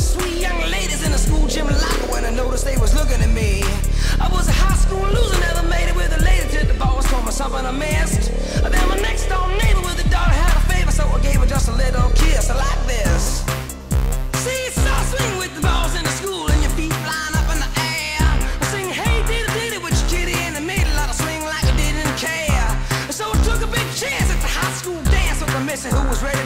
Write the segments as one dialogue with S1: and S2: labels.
S1: sweet young ladies in the school gym locker when I noticed they was looking at me. I was a high school loser, never made it with a lady till the boss told me something I missed. Then my next door neighbor with a daughter had a favor, so I gave her just a little kiss like this. See, it's so swing with the balls in the school and your feet flying up in the air. I sing, hey, did it, with your kitty in the middle. I swing like I didn't care. So I took a big chance at the high school dance with the missing who was ready.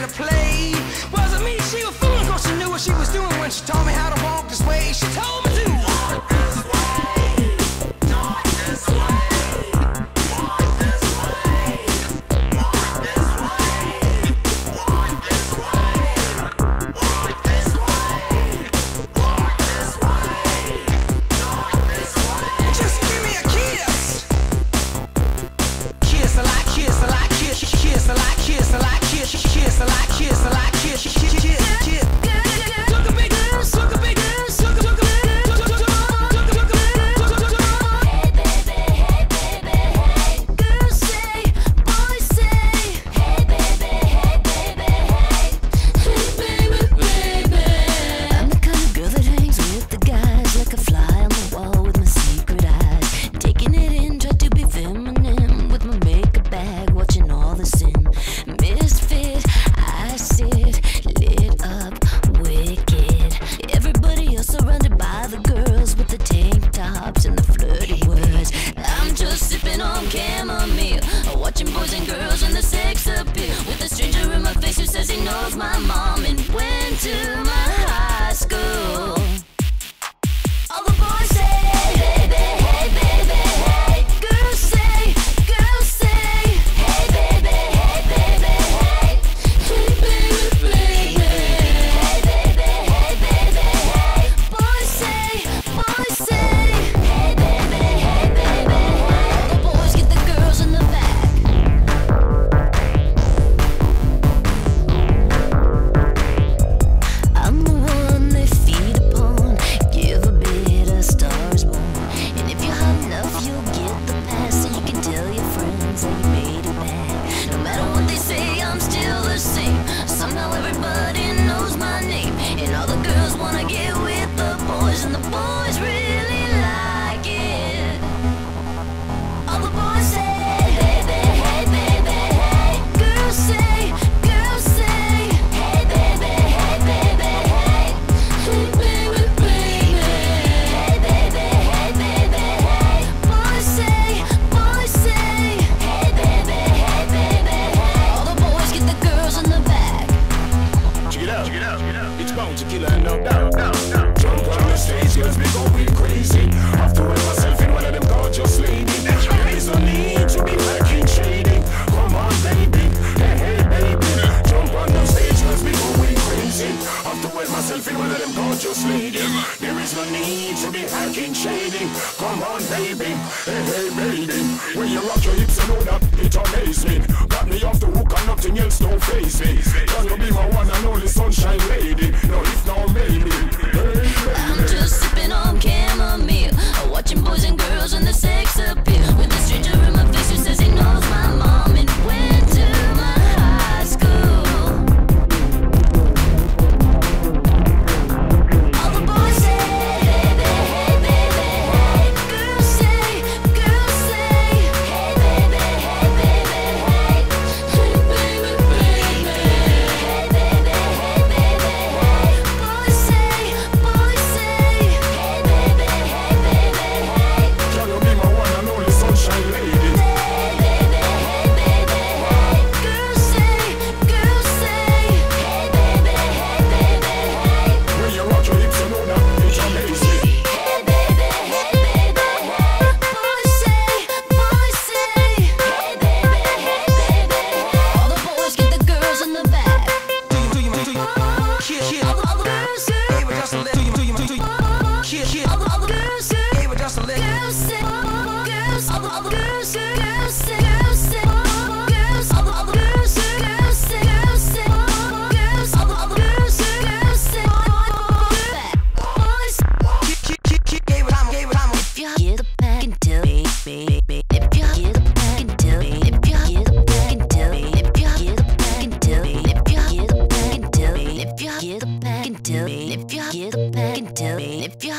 S2: hey maiden When you rock your hips, you know that it amazes me. Got me off the hook and nothing else don't phase me. Gonna be my one and only sunshine lady? No if, no maybe.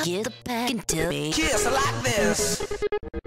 S3: get the pack and tell me.
S1: Kiss like this.